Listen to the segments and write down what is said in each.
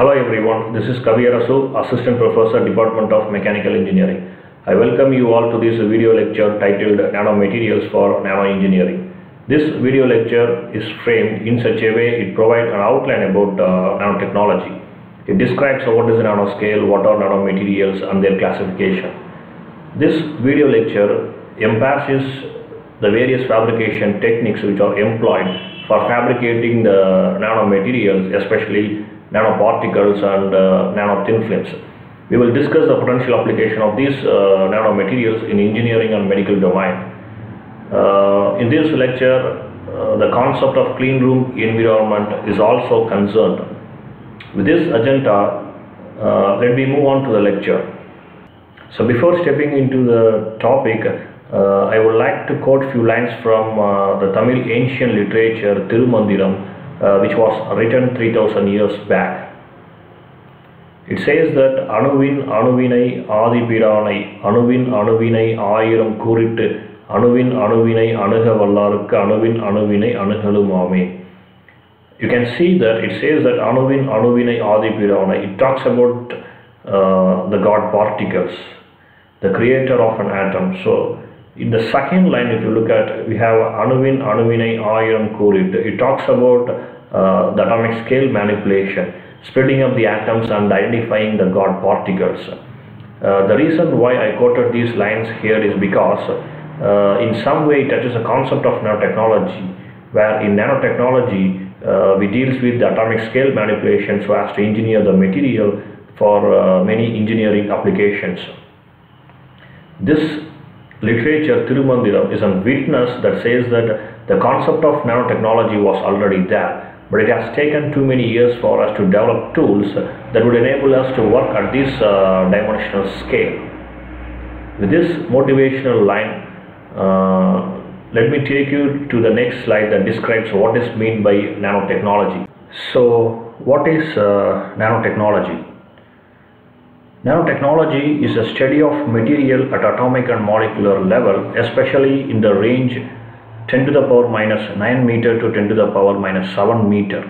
Hello everyone, this is Kaviarasu, Assistant Professor, Department of Mechanical Engineering. I welcome you all to this video lecture titled Nanomaterials for Nano Engineering. This video lecture is framed in such a way it provides an outline about uh, nanotechnology. It describes what is nanoscale, what are nanomaterials and their classification. This video lecture emphasizes the various fabrication techniques which are employed for fabricating the nanomaterials, especially nanoparticles and uh, nano thin films. We will discuss the potential application of these uh, nanomaterials in engineering and medical domain. Uh, in this lecture, the concept of clean room environment is also concerned. With this agenda, let me move on to the lecture. So before stepping into the topic, uh, I would like to quote few lines from uh, the Tamil ancient literature Tirumandiram, uh, which was written 3000 years back. It says that அணுவின் அணுவினை ஆதிபிரானை அணுவின் அணுவினை ஆயிரம் கூறிட்டு அணுவின் அணுவினை அணுக வல்லாருக்கு அணுவின் அணுவினை அணுகலுமாமே you can see that it says that Anuvin Anuvinai Adipirana. It talks about uh, the God particles, the creator of an atom. So, in the second line, if you look at, we have Anuvin Anuvinai Ayam Kurit. It talks about uh, the atomic scale manipulation, splitting up the atoms and identifying the God particles. Uh, the reason why I quoted these lines here is because uh, in some way it touches the concept of nanotechnology, where in nanotechnology uh, we deals with the atomic scale manipulation so as to engineer the material for uh, many engineering applications. This literature, Tirumandiram, is a witness that says that the concept of nanotechnology was already there, but it has taken too many years for us to develop tools that would enable us to work at this uh, dimensional scale. With this motivational line, uh, let me take you to the next slide that describes what is meant by nanotechnology. So, what is uh, nanotechnology? Nanotechnology is a study of material at atomic and molecular level, especially in the range 10 to the power minus 9 meter to 10 to the power minus 7 meter.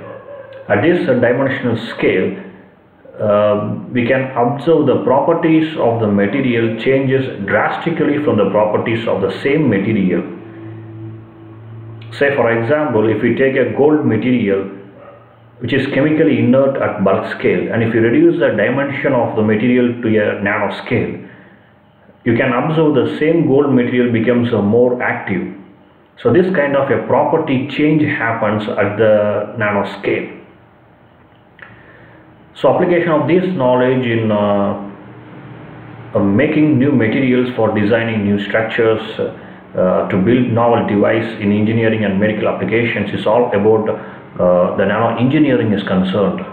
At this dimensional scale, uh, we can observe the properties of the material changes drastically from the properties of the same material. Say for example, if we take a gold material which is chemically inert at bulk scale and if you reduce the dimension of the material to a nanoscale, you can observe the same gold material becomes more active. So this kind of a property change happens at the nanoscale. So application of this knowledge in uh, uh, making new materials for designing new structures uh, to build novel device in engineering and medical applications is all about uh, the nano engineering is concerned.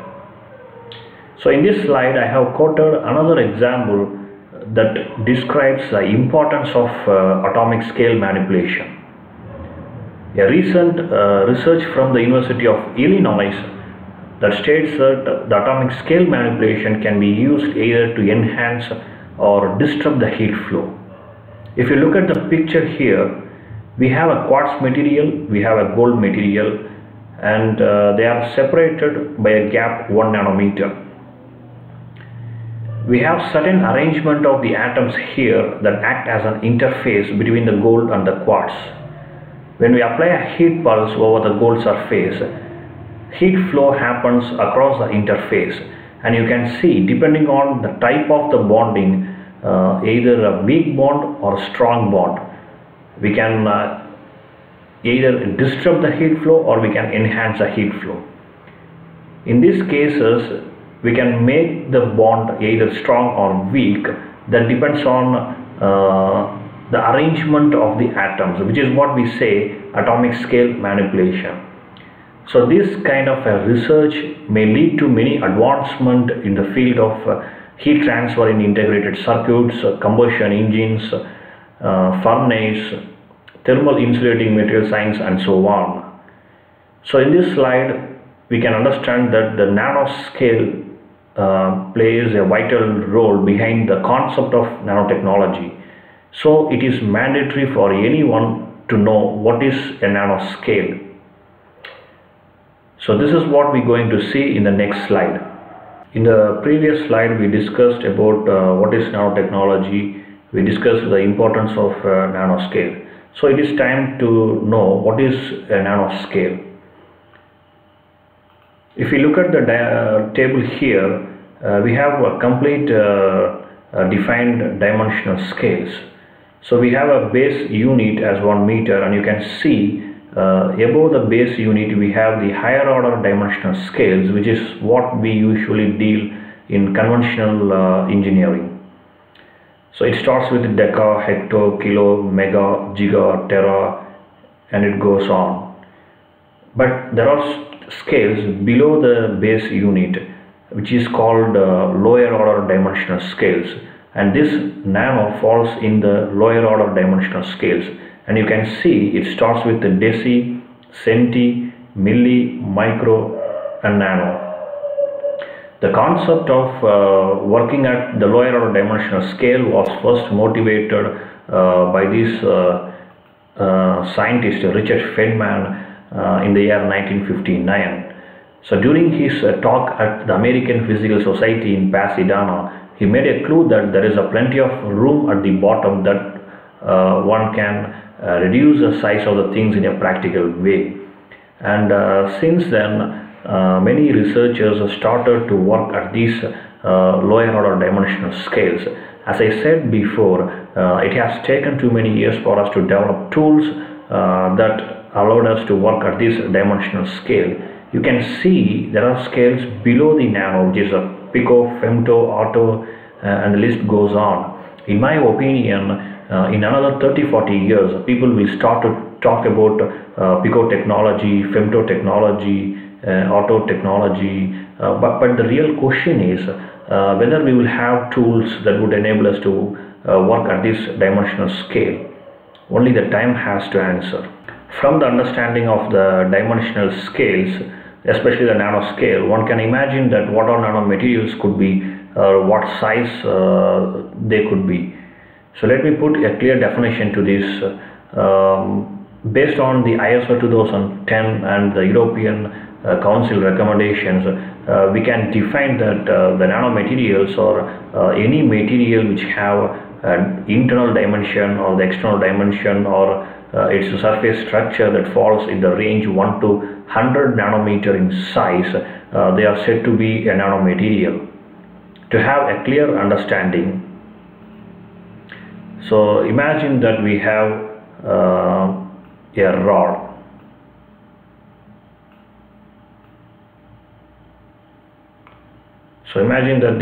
So in this slide I have quoted another example that describes the importance of uh, atomic scale manipulation. A recent uh, research from the University of Illinois that states that the atomic scale manipulation can be used either to enhance or disrupt the heat flow. If you look at the picture here, we have a quartz material, we have a gold material and uh, they are separated by a gap 1 nanometer. We have certain arrangement of the atoms here that act as an interface between the gold and the quartz. When we apply a heat pulse over the gold surface, heat flow happens across the interface. And you can see depending on the type of the bonding uh, either a weak bond or strong bond we can uh, either disturb the heat flow or we can enhance the heat flow. In these cases we can make the bond either strong or weak. That depends on uh, the arrangement of the atoms which is what we say atomic scale manipulation so this kind of a research may lead to many advancement in the field of uh, heat transfer in integrated circuits, uh, combustion engines, uh, furnace, thermal insulating material science and so on. So in this slide we can understand that the nanoscale uh, plays a vital role behind the concept of nanotechnology. So it is mandatory for anyone to know what is a nanoscale. So this is what we're going to see in the next slide. In the previous slide, we discussed about uh, what is nanotechnology. We discussed the importance of uh, nanoscale. So it is time to know what is a nanoscale. If we look at the uh, table here, uh, we have a complete uh, uh, defined dimensional scales. So we have a base unit as one meter and you can see uh, above the base unit we have the higher order dimensional scales which is what we usually deal in conventional uh, engineering. So it starts with deca, hecto, kilo, mega, giga, tera and it goes on. But there are scales below the base unit which is called uh, lower order dimensional scales and this nano falls in the lower order dimensional scales and you can see it starts with the deci, centi, milli, micro and nano. The concept of uh, working at the lower order dimensional scale was first motivated uh, by this uh, uh scientist Richard Feynman uh, in the year 1959. So during his uh, talk at the American Physical Society in Pasadena, he made a clue that there is a plenty of room at the bottom that one can uh, reduce the size of the things in a practical way. And uh, since then, uh, many researchers started to work at these lower order dimensional scales. As I said before, it has taken too many years for us to develop tools that allowed us to work at this dimensional scale. You can see there are scales below the nano, which is a pico, femto, atto, uh, and the list goes on. In my opinion, uh, in another 30 40 years people will start to talk about uh, pico technology femto technology atto technology but, but the real question is whether we will have tools that would enable us to work at this dimensional scale only the time has to answer from the understanding of the dimensional scales especially the nanoscale one can imagine that what our nanomaterials could be or what size they could be so let me put a clear definition to this. Um, based on the ISO 2010 and the European uh, Council recommendations, uh, we can define that uh, the nanomaterials or uh, any material which have an internal dimension or the external dimension or uh, its surface structure that falls in the range 1 to 100 nanometer in size, uh, they are said to be a nanomaterial. To have a clear understanding, so imagine that we have uh, a rod. So imagine that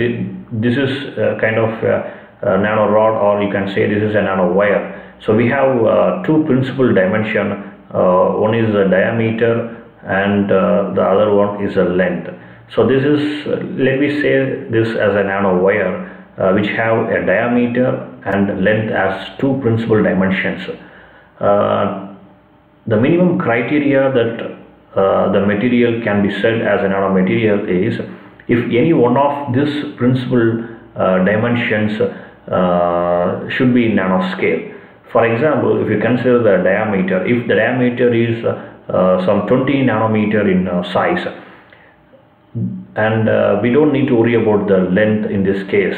this is kind of a, a nano rod or you can say this is a nano wire. So we have uh, two principal dimension. Uh, one is the diameter and uh, the other one is a length. So this is, let me say this as a nano wire uh, which have a diameter and length as two principal dimensions. The minimum criteria that uh, the material can be said as a nanomaterial is if any one of these principal uh, dimensions uh, should be nanoscale. For example, if you consider the diameter, if the diameter is uh, some 20 nanometer in size, and we don't need to worry about the length in this case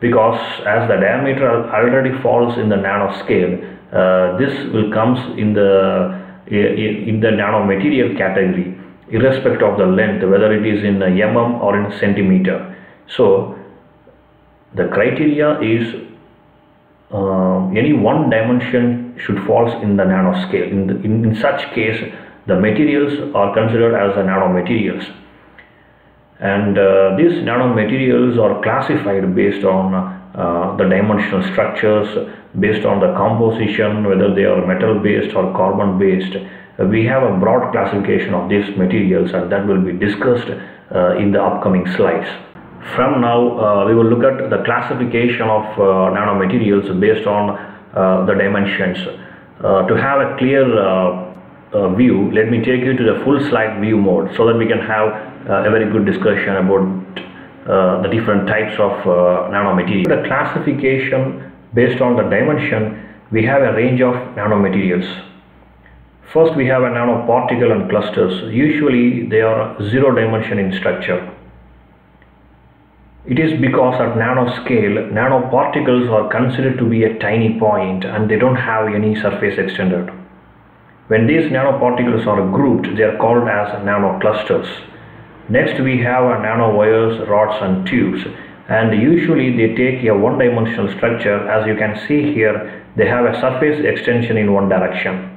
because as the diameter already falls in the nanoscale uh, this will comes in the in the nanomaterial category irrespective of the length whether it is in a mm or in centimeter. So the criteria is uh, any one dimension should falls in the nanoscale. In, in, in such case the materials are considered as the nanomaterials. And uh, these nanomaterials are classified based on uh, the dimensional structures based on the composition whether they are metal based or carbon based we have a broad classification of these materials and that will be discussed uh, in the upcoming slides from now uh, we will look at the classification of uh, nanomaterials based on the dimensions to have a clear uh, view, let me take you to the full slide view mode so that we can have uh, a very good discussion about uh, the different types of uh, nanomaterials. The classification based on the dimension, we have a range of nanomaterials. First, we have a nanoparticle and clusters. Usually, they are zero dimension in structure. It is because at nanoscale, nanoparticles are considered to be a tiny point and they don't have any surface extended. When these nanoparticles are grouped, they are called as nanoclusters. Next we have a nanowires, rods and tubes and usually they take a one-dimensional structure as you can see here they have a surface extension in one direction.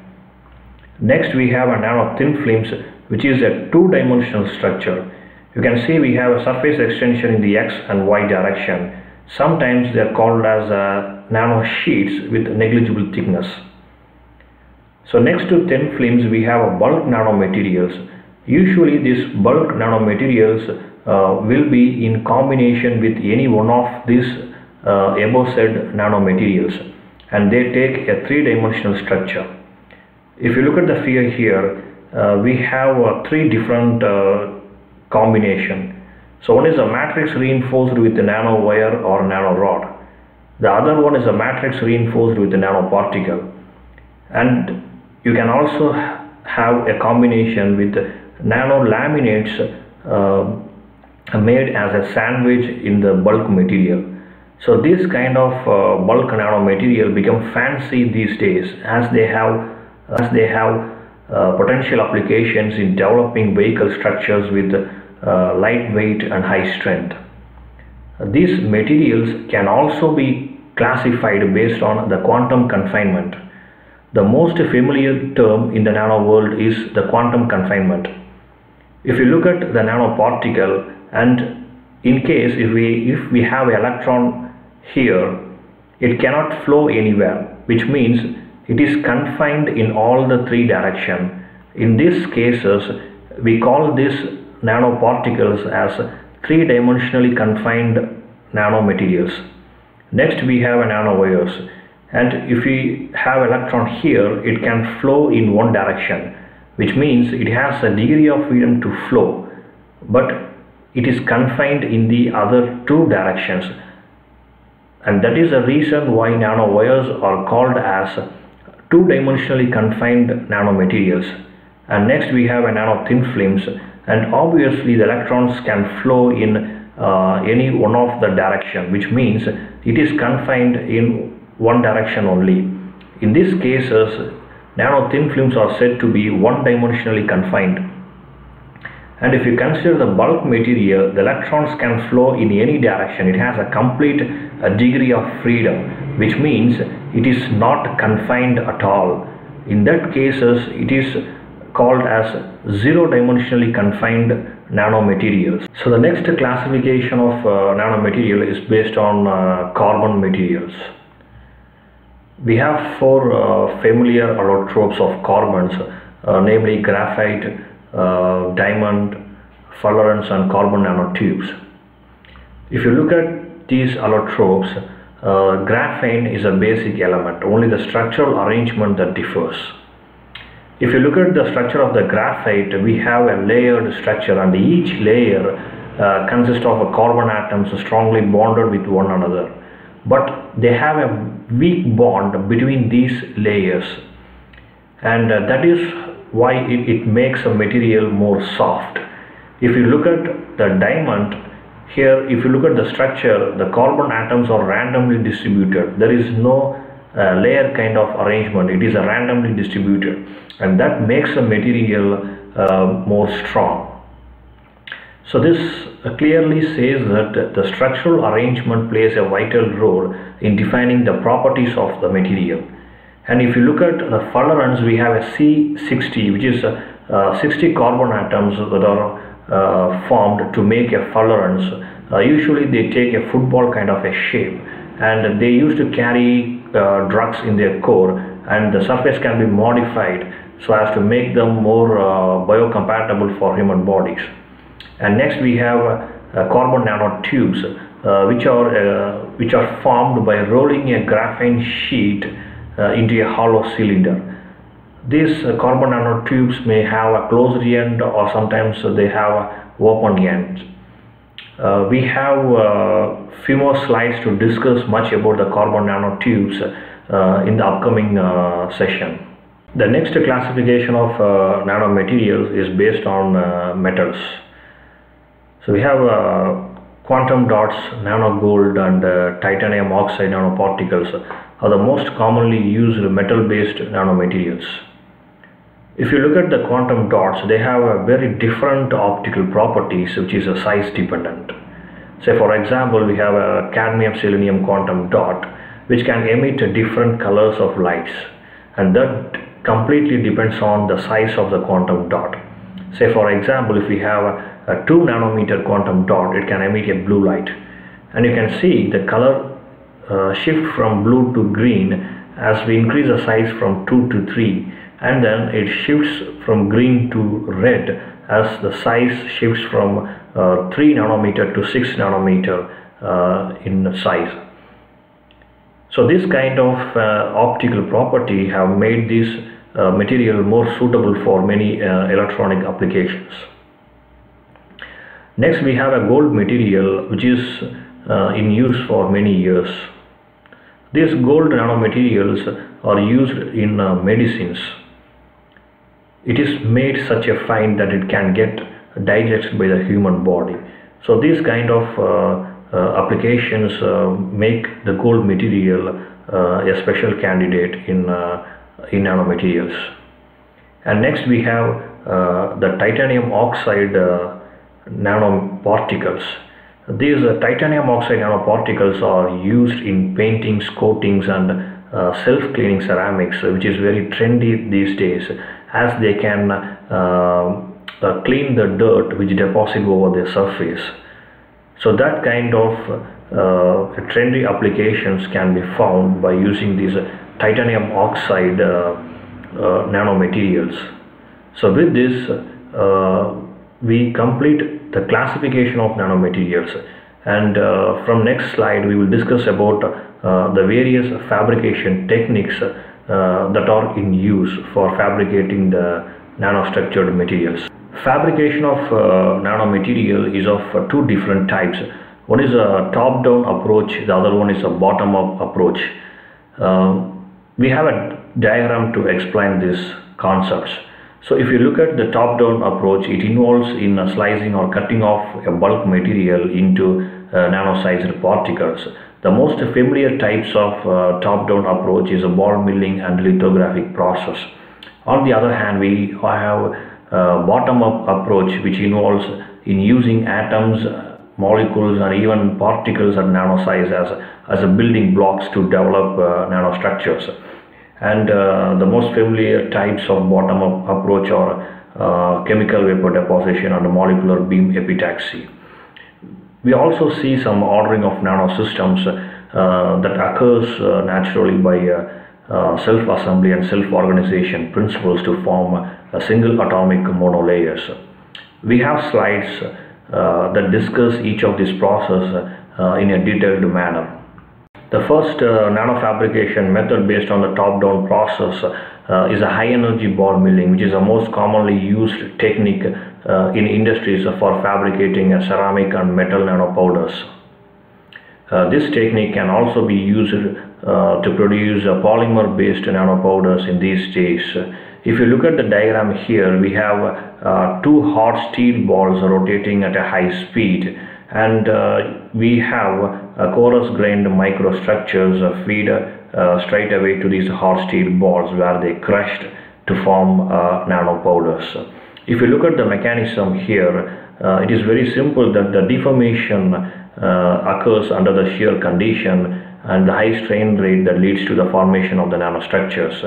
Next we have a nano thin films which is a two-dimensional structure. You can see we have a surface extension in the x and y direction. Sometimes they are called as uh, nano sheets with negligible thickness. So next to thin films we have a bulk nanomaterials. Usually these bulk nanomaterials uh, will be in combination with any one of these uh, above said nanomaterials and they take a three-dimensional structure. If you look at the figure here, uh, we have uh, three different uh, combination. So one is a matrix reinforced with a nanowire or nano rod. The other one is a matrix reinforced with a nanoparticle. And you can also have a combination with nanolaminates uh, made as a sandwich in the bulk material. So this kind of uh, bulk nanomaterial become fancy these days as they have as they have uh, potential applications in developing vehicle structures with uh, lightweight and high strength. These materials can also be classified based on the quantum confinement. The most familiar term in the nano world is the quantum confinement. If you look at the nanoparticle and in case if we if we have electron here it cannot flow anywhere which means it is confined in all the three direction in these cases we call these nanoparticles as three-dimensionally confined nanomaterials. Next we have a nanowires. And if we have electron here it can flow in one direction which means it has a degree of freedom to flow. But it is confined in the other two directions. And that is the reason why nanowires are called as two-dimensionally confined nanomaterials. And next we have a nano thin films and obviously the electrons can flow in uh, any one of the direction which means it is confined in one direction only. In these cases nano thin films are said to be one-dimensionally confined. And if you consider the bulk material the electrons can flow in any direction. It has a complete degree of freedom which means it is not confined at all. In that cases it is called as zero dimensionally confined nanomaterials. So the next classification of uh, nanomaterial is based on uh, carbon materials. We have four uh, familiar allotropes of carbons uh, namely graphite uh, diamond fullerenes and carbon nanotubes. If you look at these allotropes, uh, graphene is a basic element, only the structural arrangement that differs. If you look at the structure of the graphite, we have a layered structure and each layer uh, consists of a carbon atoms strongly bonded with one another. But they have a weak bond between these layers and uh, that is why it, it makes a material more soft. If you look at the diamond, here if you look at the structure the carbon atoms are randomly distributed there is no uh, layer kind of arrangement. It is a randomly distributed and that makes the material uh, more strong. So this clearly says that the structural arrangement plays a vital role in defining the properties of the material. And if you look at the fullerenes we have a C60 which is uh, 60 carbon atoms that are uh, formed to make a fullerenes. Uh, usually they take a football kind of a shape and they used to carry uh, drugs in their core and the surface can be modified so as to make them more uh, biocompatible for human bodies. And next we have uh, carbon nanotubes uh, which are which are formed by rolling a graphene sheet into a hollow cylinder these uh, carbon nanotubes may have a closed end or sometimes they have open end. Uh, we have uh, few more slides to discuss much about the carbon nanotubes uh, in the upcoming uh, session. The next classification of uh, nanomaterials is based on metals. So we have quantum dots, nano gold and uh, titanium oxide nanoparticles are the most commonly used metal-based nanomaterials. If you look at the quantum dots, they have a very different optical properties which is a size dependent. Say for example, we have a cadmium selenium quantum dot which can emit different colors of lights and that completely depends on the size of the quantum dot. Say for example, if we have a, a 2 nanometer quantum dot, it can emit a blue light and you can see the color uh, shift from blue to green as we increase the size from 2 to 3 and then it shifts from green to red as the size shifts from uh, 3 nanometer to 6 nanometer uh, in size. So this kind of uh, optical property have made this uh, material more suitable for many uh, electronic applications. Next we have a gold material which is in use for many years. These gold nanomaterials are used in uh, medicines. It is made such a fine that it can get digested by the human body. So these kind of uh, uh, applications uh, make the gold material a special candidate in, in nanomaterials. And next we have the titanium oxide nanoparticles. These uh, titanium oxide nanoparticles are used in paintings, coatings and uh, self-cleaning ceramics which is very trendy these days as they can uh, uh clean the dirt which deposit over their surface. So that kind of uh, trendy applications can be found by using these titanium oxide uh, nanomaterials. So with this we complete the classification of nanomaterials and uh, from next slide we will discuss about uh, the various fabrication techniques uh, that are in use for fabricating the nanostructured materials. Fabrication of uh, nanomaterial is of uh, two different types. One is a top-down approach, the other one is a bottom-up approach. Uh, we have a diagram to explain these concepts. So if you look at the top-down approach, it involves in slicing or cutting off a bulk material into uh, nano-sized particles. The most familiar types of uh, top-down approach is a ball milling and lithographic process. On the other hand, we have a bottom-up approach which involves in using atoms, molecules and even particles at nano size as, as a building blocks to develop uh, nanostructures and uh, the most familiar types of bottom-up approach are uh, chemical vapor deposition and molecular beam epitaxy. We also see some ordering of nanosystems uh, that occurs uh, naturally by uh, uh, self-assembly and self-organization principles to form single atomic monolayers. We have slides that discuss each of these processes in a detailed manner. The first uh, nanofabrication method based on the top-down process uh, is a high-energy ball milling, which is the most commonly used technique uh, in industries for fabricating ceramic and metal nanopowders. Uh, this technique can also be used uh, to produce polymer-based nanopowders in these days. If you look at the diagram here, we have uh, two hot steel balls rotating at a high speed and we have uh, coarse grained microstructures uh, feed uh, straight away to these hot steel balls where they crushed to form nanopowders. If you look at the mechanism here, it is very simple that the deformation occurs under the shear condition and the high strain rate that leads to the formation of the nanostructures.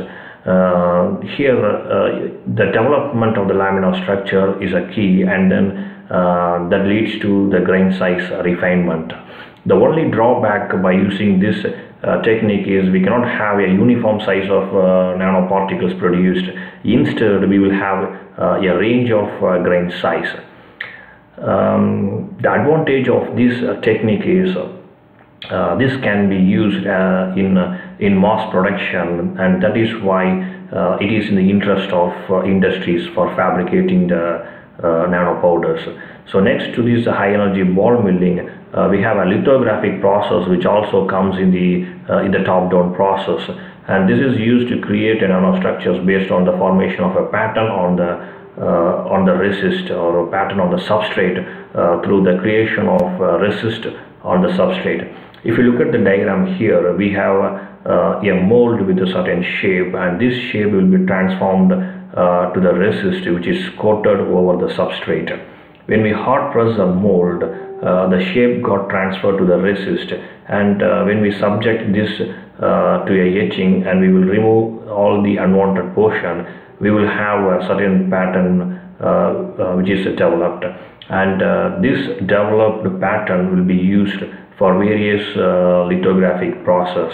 Uh, here uh, the development of the laminar structure is a key and then uh, that leads to the grain size refinement. The only drawback by using this uh, technique is we cannot have a uniform size of uh, nanoparticles produced. Instead, we will have uh, a range of uh, grain size. Um, the advantage of this uh, technique is uh, this can be used in, in mass production and that is why it is in the interest of industries for fabricating the nanopowders. So next to this high energy ball milling, uh, we have a lithographic process which also comes in the uh, in the top down process and this is used to create nanostructures based on the formation of a pattern on the on the resist or a pattern on the substrate through the creation of resist on the substrate. If you look at the diagram here, we have uh, a mold with a certain shape and this shape will be transformed uh, to the resist which is coated over the substrate. When we hot press the mold, uh, the shape got transferred to the resist and uh, when we subject this uh, to a etching and we will remove all the unwanted portion, we will have a certain pattern uh, which is developed and this developed pattern will be used for various lithographic process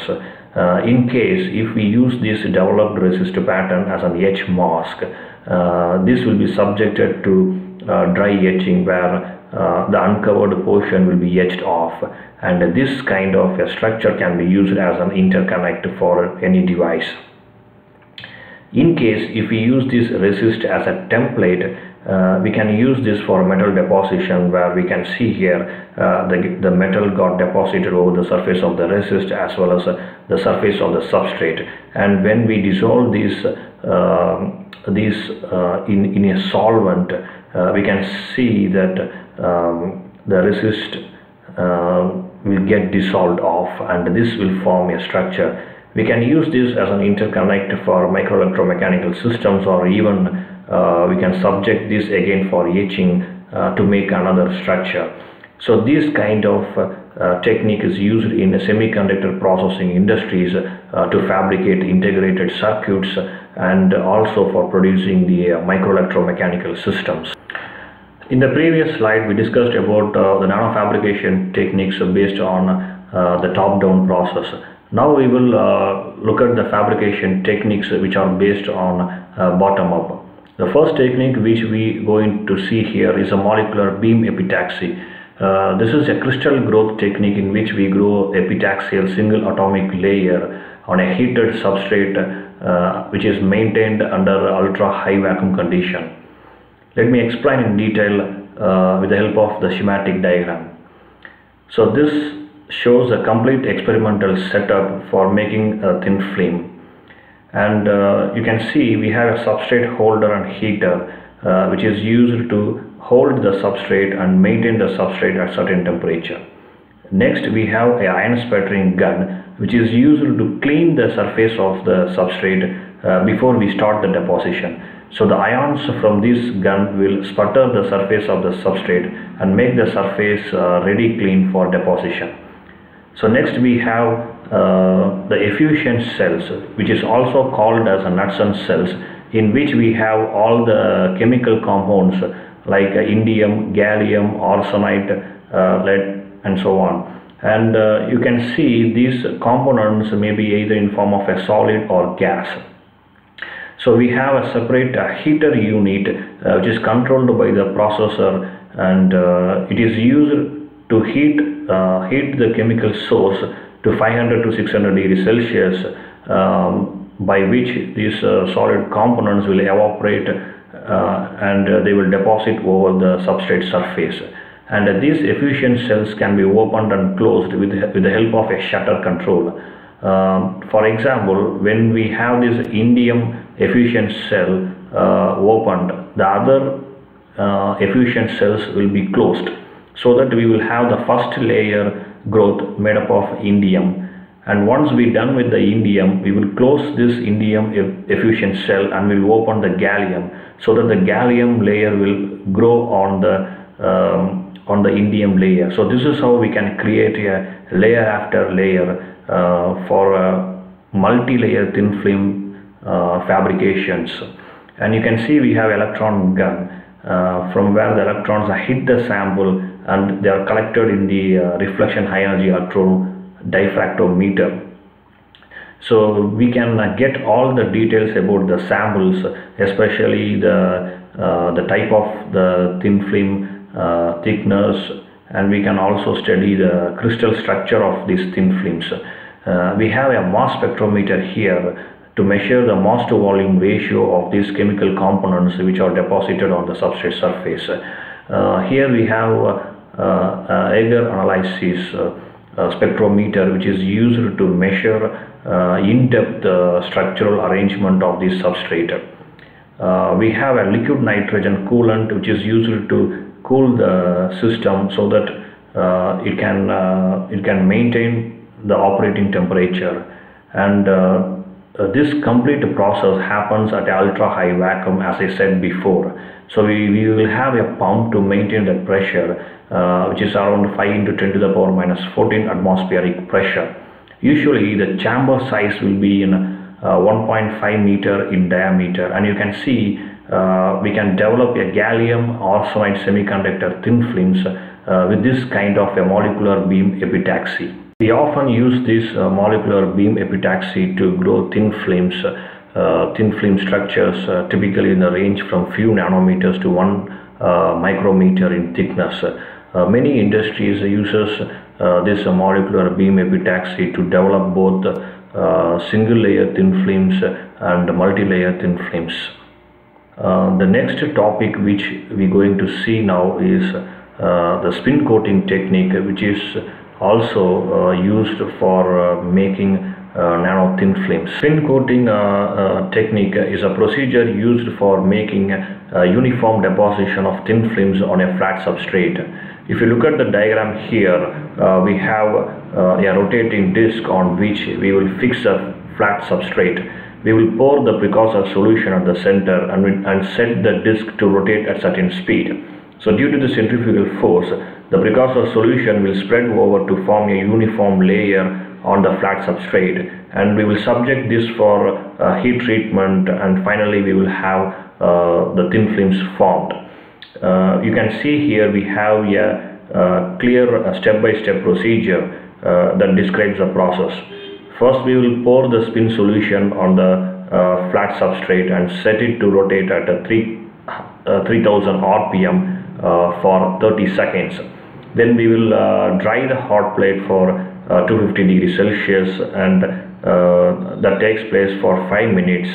uh, in case if we use this developed resist pattern as an etch mask, uh, this will be subjected to uh, dry etching where uh, the uncovered portion will be etched off and this kind of a structure can be used as an interconnect for any device. In case if we use this resist as a template, uh, we can use this for metal deposition where we can see here uh, the, the metal got deposited over the surface of the resist as well as uh, the surface of the substrate. And when we dissolve these uh, these uh, in, in a solvent uh, we can see that um, the resist will get dissolved off and this will form a structure. We can use this as an interconnect for microelectromechanical systems or even uh, we can subject this again for etching uh, to make another structure. So this kind of uh, technique is used in semiconductor processing industries uh, to fabricate integrated circuits and also for producing the uh, microelectromechanical systems. In the previous slide we discussed about uh, the nanofabrication techniques based on the top-down process. Now we will look at the fabrication techniques which are based on bottom-up. The first technique which we going to see here is a molecular beam epitaxy. Uh, this is a crystal growth technique in which we grow epitaxial single atomic layer on a heated substrate uh, which is maintained under ultra high vacuum condition. Let me explain in detail uh, with the help of the schematic diagram. So this shows a complete experimental setup for making a thin film and uh, you can see we have a substrate holder and heater uh, which is used to hold the substrate and maintain the substrate at certain temperature. Next we have a ion sputtering gun which is used to clean the surface of the substrate uh, before we start the deposition. So the ions from this gun will sputter the surface of the substrate and make the surface uh, ready clean for deposition. So next we have uh, the effusion cells which is also called as a Knudsen cells in which we have all the chemical compounds like uh, indium, gallium, arsenite, uh, lead and so on and uh, you can see these components may be either in form of a solid or gas. So we have a separate uh, heater unit uh, which is controlled by the processor and it is used to heat, heat the chemical source to 500 to 600 degrees Celsius um, by which these uh, solid components will evaporate uh, and uh, they will deposit over the substrate surface and these effusion cells can be opened and closed with, with the help of a shutter control. Um, for example, when we have this indium effusion cell uh, opened, the other uh, effusion cells will be closed so that we will have the first layer growth made up of indium. And once we done with the indium we will close this indium effusion cell and we'll open the gallium so that the gallium layer will grow on the um, on the indium layer. So this is how we can create a layer after layer uh, for a multi-layer thin film uh, fabrications. And you can see we have electron gun. Uh, from where the electrons hit the sample and they are collected in the uh, reflection high energy electron diffractometer. So we can uh, get all the details about the samples, especially the uh, the type of the thin film uh, thickness, and we can also study the crystal structure of these thin films. Uh, we have a mass spectrometer here to measure the mass to volume ratio of these chemical components which are deposited on the substrate surface. Uh, here we have uh, Auger analysis uh, spectrometer which is used to measure uh, in-depth structural arrangement of this substrate. uh, we have a liquid nitrogen coolant which is used to cool the system so that uh, it can uh, it can maintain the operating temperature and uh, uh, this complete process happens at ultra high vacuum as I said before so we, we will have a pump to maintain that pressure uh, which is around 5 into 10 to the power minus 14 atmospheric pressure usually the chamber size will be in uh, 1.5 meter in diameter and you can see uh, we can develop a gallium arsenide semiconductor thin films uh, with this kind of a molecular beam epitaxy. We often use this uh, molecular beam epitaxy to grow thin films, thin film structures uh, typically in the range from few nanometers to one uh, micrometer in thickness. Uh, many industries uses this molecular beam epitaxy to develop both single layer thin films and multi-layer thin films. the next topic which we're going to see now is the spin coating technique which is also uh, used for uh, making uh, nano thin films. Spin coating technique is a procedure used for making uniform deposition of thin films on a flat substrate. If you look at the diagram here, uh, we have uh, a rotating disc on which we will fix a flat substrate. We will pour the precursor solution at the center and, and set the disc to rotate at certain speed. So due to the centrifugal force, the precursor solution will spread over to form a uniform layer on the flat substrate and we will subject this for uh, heat treatment and finally we will have uh, the thin films formed. Uh, you can see here we have a uh, clear uh, step-by-step -step procedure uh, that describes the process. First we will pour the spin solution on the flat substrate and set it to rotate at a 3, 3000 rpm uh, for 30 seconds. Then we will uh, dry the hot plate for uh, 250 degrees Celsius and that takes place for 5 minutes.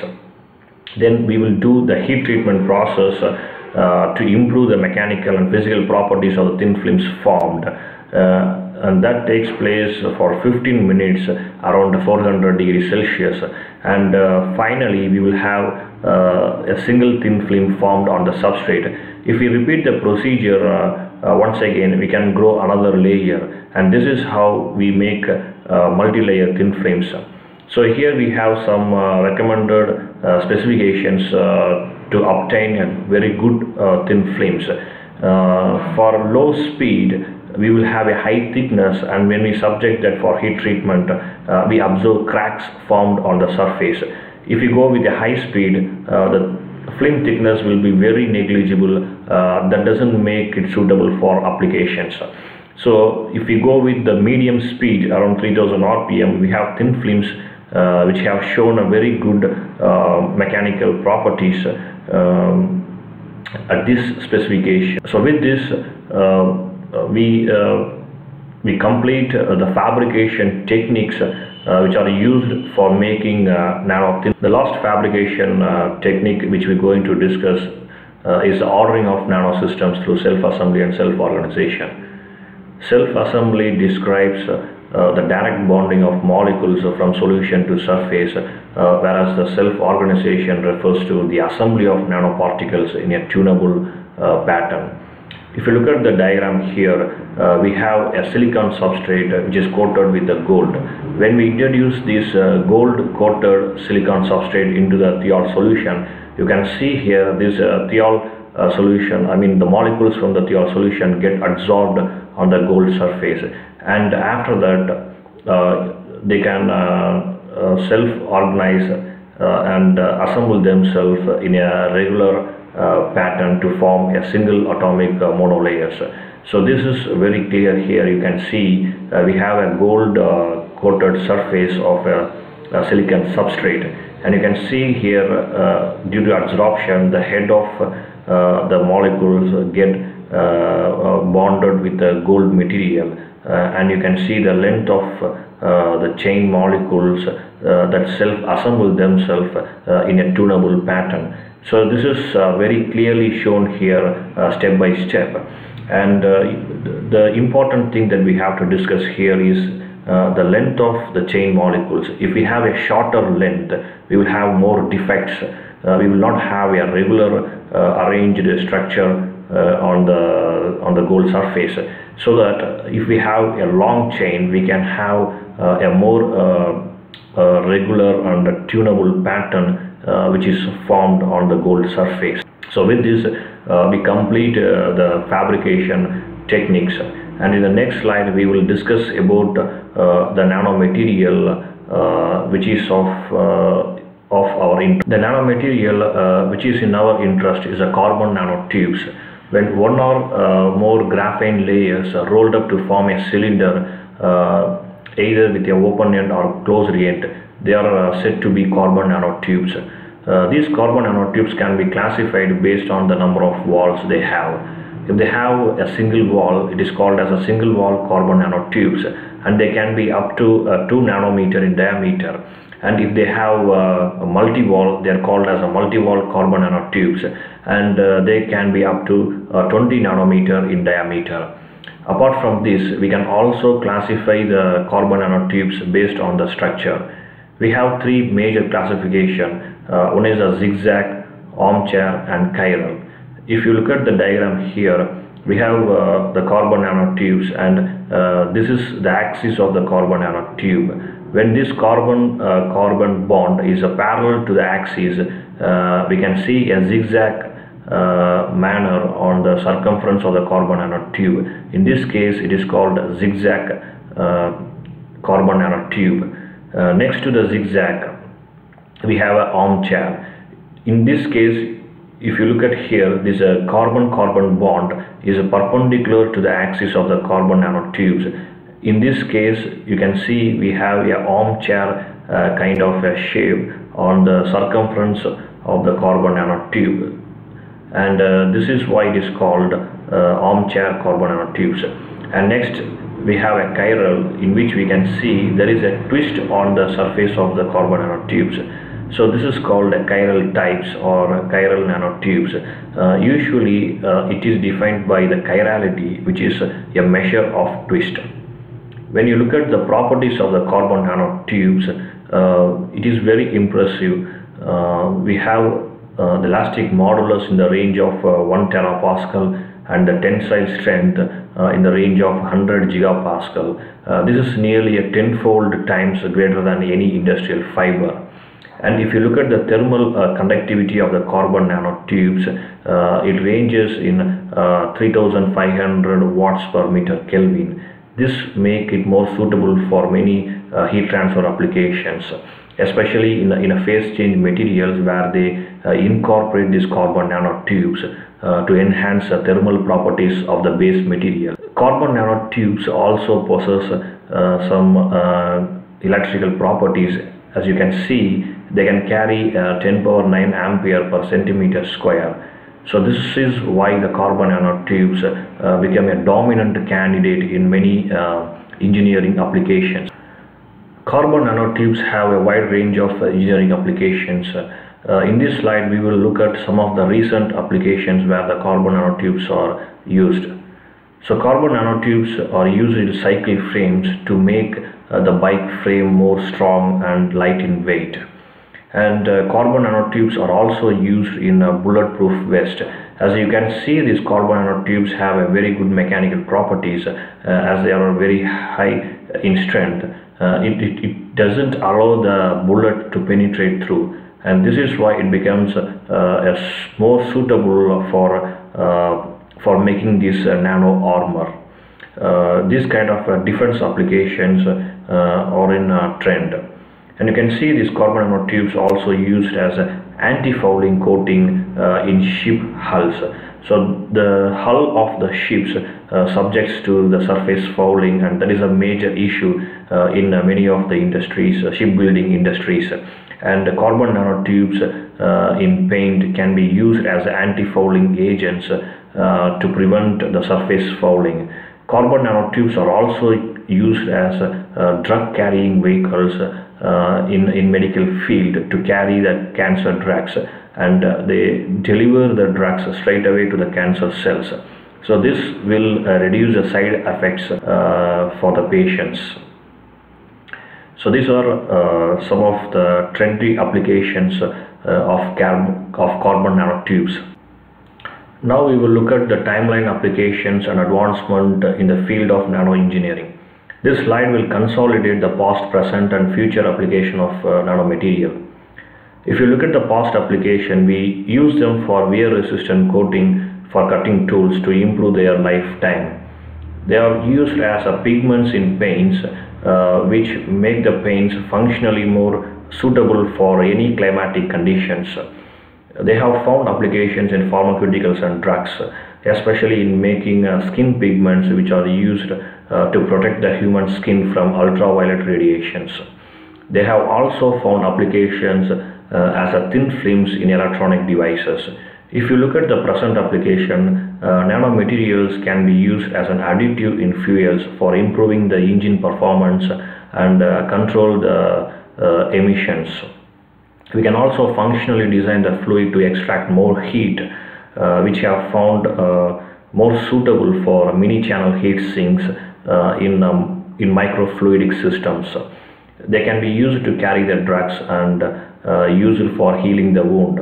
Then we will do the heat treatment process uh, to improve the mechanical and physical properties of the thin films formed. Uh, and that takes place for 15 minutes around 400 degrees Celsius and uh, finally we will have a single thin film formed on the substrate if we repeat the procedure uh, uh, once again, we can grow another layer and this is how we make uh, multi-layer thin frames. So here we have some recommended specifications to obtain very good thin films. for low speed, we will have a high thickness and when we subject that for heat treatment uh, we observe cracks formed on the surface. If you go with a high speed uh, the film thickness will be very negligible uh, that doesn't make it suitable for applications so if we go with the medium speed around 3000 rpm we have thin films uh, which have shown a very good uh, mechanical properties um, at this specification so with this uh, we uh, we complete the fabrication techniques uh, which are used for making uh, nano thin. The last fabrication uh, technique which we're going to discuss is the ordering of nano systems through self-assembly and self-organization. Self-assembly describes uh, the direct bonding of molecules from solution to surface, uh, whereas the self-organization refers to the assembly of nanoparticles in a tunable uh, pattern. If you look at the diagram here, uh, we have a silicon substrate uh, which is coated with the gold. When we introduce this uh, gold coated silicon substrate into the thiol solution, you can see here this uh, thiol uh, solution, I mean the molecules from the thiol solution get absorbed on the gold surface and after that uh, they can self-organize and assemble themselves in a regular uh, pattern to form a single atomic uh, monolayers. So this is very clear here. You can see uh, we have a gold coated surface of a, silicon substrate and you can see here due to absorption the head of the molecules get bonded with the gold material and you can see the length of uh, the chain molecules uh, that self-assemble themselves uh, in a tunable pattern. So this is uh, very clearly shown here uh, step by step. And uh, the important thing that we have to discuss here is uh, the length of the chain molecules. If we have a shorter length, we will have more defects uh, we will not have a regular uh, arranged structure uh, Uh, on the on the gold surface so that if we have a long chain we can have uh, a more uh, uh regular and tunable pattern uh, which is formed on the gold surface. So with this we complete the fabrication techniques. And in the next slide we will discuss about the nanomaterial which is of of our interest. The nanomaterial uh, which is in our interest is a carbon nanotubes when one or uh, more graphene layers are rolled up to form a cylinder uh, either with a open end or closed end they are uh, said to be carbon nanotubes. These carbon nanotubes can be classified based on the number of walls they have. If they have a single wall it is called as a single wall carbon nanotubes and they can be up to uh, 2 nanometer in diameter and if they have uh, a multi-wall they are called as a multi-wall carbon nanotubes. And uh, they can be up to uh, 20 nanometer in diameter. Apart from this we can also classify the carbon nanotubes based on the structure. We have three major classification. Uh, one is a zigzag armchair and chiral. If you look at the diagram here we have uh, the carbon nanotubes and uh, this is the axis of the carbon nanotube when this carbon uh, carbon bond is uh, parallel to the axis uh, we can see a zigzag uh, manner on the circumference of the carbon nanotube in this case it is called zigzag uh, carbon nanotube uh, next to the zigzag we have an armchair. In this case if you look at here this carbon carbon bond is perpendicular to the axis of the carbon nanotubes in this case you can see we have a armchair uh, kind of a shape on the circumference of the carbon nanotube and uh, this is why it is called uh, armchair carbon nanotubes and next we have a chiral in which we can see there is a twist on the surface of the carbon nanotubes so this is called a chiral types or chiral nanotubes. Uh, usually uh, it is defined by the chirality which is a measure of twist when you look at the properties of the carbon nanotubes, uh, it is very impressive. Uh, we have uh, the elastic modulus in the range of uh, 1 terapascal and the tensile strength uh, in the range of 100 gigapascal. Uh, this is nearly a tenfold times greater than any industrial fiber. And if you look at the thermal conductivity of the carbon nanotubes, it ranges in 3500 watts per meter Kelvin this make it more suitable for many uh, heat transfer applications, especially in, in a phase change materials where they uh, incorporate these carbon nanotubes uh, to enhance the thermal properties of the base material. Carbon nanotubes also possess uh, some uh, electrical properties. As you can see, they can carry uh, 10 power 9 ampere per centimeter square so this is why the carbon nanotubes uh, became a dominant candidate in many uh, engineering applications. Carbon nanotubes have a wide range of engineering applications. Uh, in this slide, we will look at some of the recent applications where the carbon nanotubes are used. So carbon nanotubes are used in cycle frames to make uh, the bike frame more strong and light in weight and uh, carbon nanotubes are also used in a bulletproof vest. As you can see these carbon nanotubes have a very good mechanical properties uh, as they are very high in strength. Uh, it, it, it, doesn't allow the bullet to penetrate through. And this is why it becomes uh, more suitable for uh, for making this uh, nano armor. Uh, this kind of defense applications are in trend and you can see these carbon nanotubes also used as an anti-fouling coating uh, in ship hulls. So the hull of the ships uh, subjects to the surface fouling and that is a major issue uh, in uh, many of the industries uh, shipbuilding industries. And carbon nanotubes uh, in paint can be used as anti-fouling agents to prevent the surface fouling. Carbon nanotubes are also used as drug carrying vehicles uh, in, in medical field to carry the cancer drugs and uh, they deliver the drugs straight away to the cancer cells. So this will uh, reduce the side effects uh, for the patients. So these are some of the trendy applications of, carbon, of carbon nanotubes. Now we will look at the timeline applications and advancement in the field of nanoengineering. This slide will consolidate the past, present and future application of uh, nanomaterial. If you look at the past application, we use them for wear resistant coating for cutting tools to improve their lifetime. They are used as a pigments in paints uh, which make the paints functionally more suitable for any climatic conditions. They have found applications in pharmaceuticals and drugs, especially in making uh, skin pigments which are used uh, to protect the human skin from ultraviolet radiations. They have also found applications uh, as a thin films in electronic devices. If you look at the present application, uh, nanomaterials can be used as an additive in fuels for improving the engine performance and uh, control the uh, emissions. We can also functionally design the fluid to extract more heat, uh, which have found uh, more suitable for mini channel heat sinks in, um, in microfluidic systems. They can be used to carry the drugs and uh, used for healing the wound.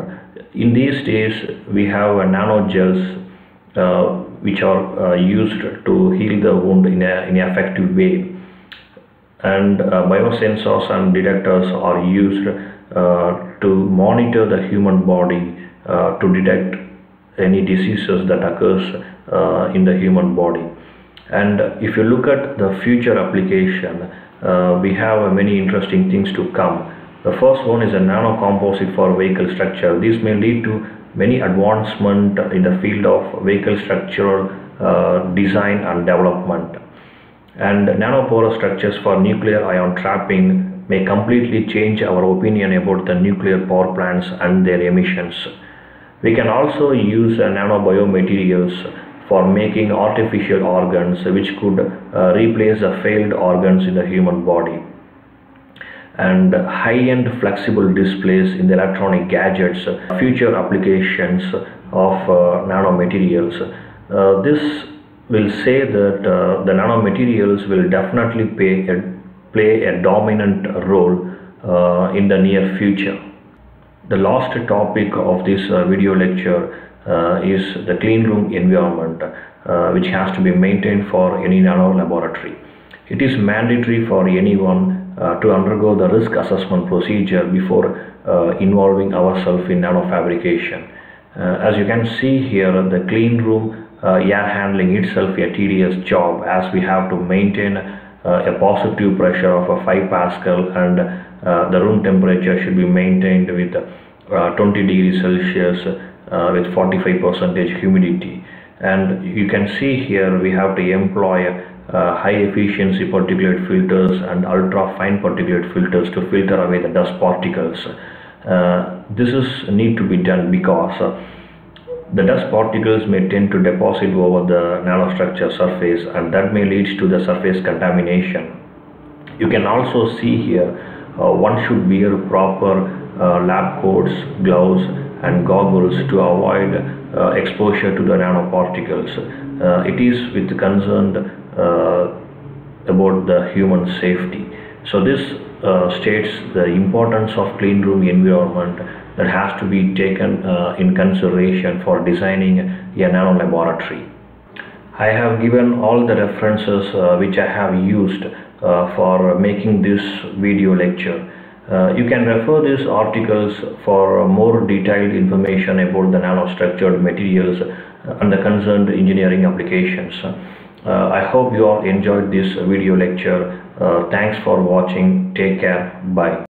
In these days, we have uh, which are uh, used to heal the wound in an in a effective way and uh, biosensors and detectors are used uh, to monitor the human body uh, to detect any diseases that occurs uh, in the human body and if you look at the future application uh, we have many interesting things to come. The first one is a nano composite for vehicle structure. This may lead to many advancement in the field of vehicle structural uh, design and development. And nanoporous structures for nuclear ion trapping may completely change our opinion about the nuclear power plants and their emissions. We can also use uh, nanobiomaterials for making artificial organs which could uh, replace the failed organs in the human body. And high-end flexible displays in the electronic gadgets, future applications of uh, nanomaterials. Uh, this will say that uh, the nanomaterials will definitely play a, play a dominant role uh, in the near future. The last topic of this uh, video lecture is the clean room environment uh, which has to be maintained for any nano laboratory. It is mandatory for anyone uh, to undergo the risk assessment procedure before involving ourselves in nanofabrication. as you can see here, the clean room uh, air handling itself a tedious job as we have to maintain uh, a positive pressure of a 5 pascal and uh, the room temperature should be maintained with 20 degrees Celsius with 45 percentage humidity and you can see here we have to employ uh, high efficiency particulate filters and ultra fine particulate filters to filter away the dust particles. Uh, this is need to be done because uh, the dust particles may tend to deposit over the nanostructure surface and that may lead to the surface contamination. You can also see here uh, one should wear proper uh, lab coats, gloves and goggles to avoid uh, exposure to the nanoparticles. Uh, it is with concern uh, about the human safety. So this uh, states the importance of clean room environment that has to be taken uh, in consideration for designing a nano laboratory. I have given all the references which I have used for making this video lecture. Uh, you can refer these articles for more detailed information about the nanostructured materials and the concerned engineering applications. Uh, I hope you all enjoyed this video lecture. Uh, thanks for watching. Take care. Bye.